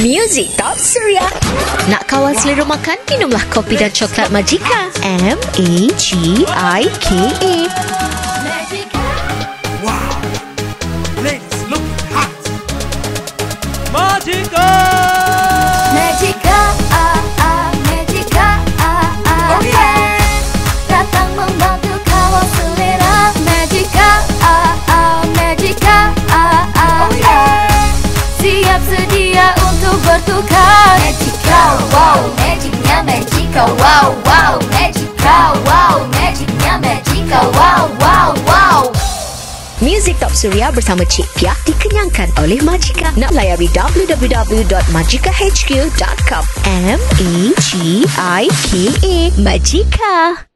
Music Top Suria. Nak kawal selera makan? Minumlah kopi dan coklat Magika. M-A-G-I-K-A. Wow. Ladies looking hot. Magica, Siap sedia untuk bertukar Magica, wow, magicnya Magica, wow, wow Magica, wow, magicnya Magica, wow, wow, wow Music Top Suria bersama Cik Piak dikenyangkan oleh Magika. Nak layari www.magikahq.com. M-A-G-I-K-A. Magika.